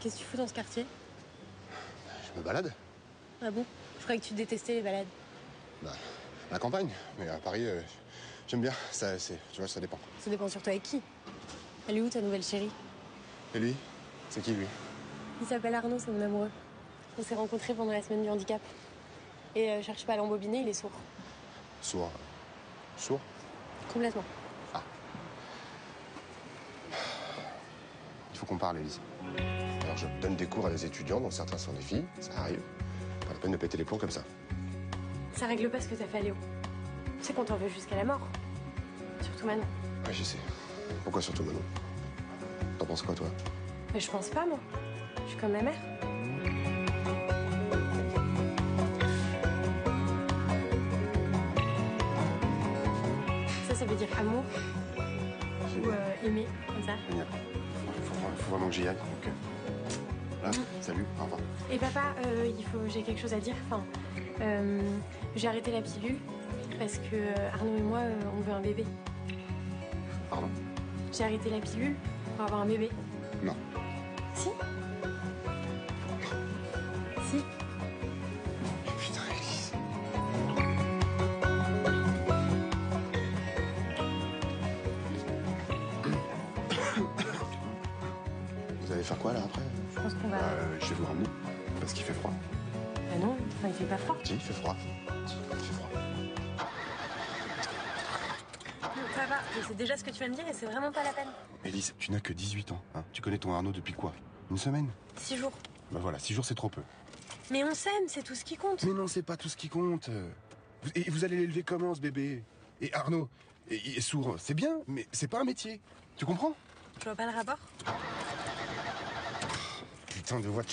Qu'est-ce que tu fous dans ce quartier? Je me balade. Ah bon? Je croyais que tu détestais les balades. Bah, la campagne. Mais à Paris, euh, j'aime bien. Ça, tu vois, ça dépend. Ça dépend surtout avec qui. Elle est où ta nouvelle chérie? Et lui? C'est qui lui? Il s'appelle Arnaud, c'est mon amoureux. On s'est rencontrés pendant la semaine du handicap. Et euh, cherche pas à l'embobiner, il est sourd. Sourd. Sourd? Complètement. Faut qu'on parle, Élise. Alors, je donne des cours à des étudiants, dont certains sont des filles. Ça arrive. Pas la peine de péter les plombs comme ça. Ça règle pas ce que t'as fait à Léo. Tu sais qu'on t'en veut jusqu'à la mort. Surtout Manon. Ouais, je sais. Pourquoi surtout Manon? T'en penses quoi, toi? Mais je pense pas, moi. Je suis comme ma mère. Ça, ça veut dire amour. Ou euh, aimer, comme ça. Génial. Il faut, vraiment que j'y aille. Donc, euh, là, salut, au revoir. Et papa, euh, il faut, j'ai quelque chose à dire. Enfin, euh, j'ai arrêté la pilule parce que Arnaud et moi, on veut un bébé. Pardon? J'ai arrêté la pilule pour avoir un bébé. Non. Si? Vous allez faire quoi, là, après Je pense qu'on va. Euh, Je vais vous ramener. Parce qu'il fait froid. Ah non, enfin, il fait pas froid. Si, il fait froid. Il fait froid. Papa, je sais déjà ce que tu vas me dire et c'est vraiment pas la peine. Élise, tu n'as que 18 ans. Hein. Tu connais ton Arnaud depuis quoi? Une semaine? Six jours. Bah voilà, 6 jours, c'est trop peu. Mais on s'aime, c'est tout ce qui compte. Mais non, c'est pas tout ce qui compte. Vous- Et vous allez l'élever comment, ce bébé? Et Arnaud? Et- est sourd, c'est bien, mais c'est pas un métier. Tu comprends? Tu vois pas le rapport De voix de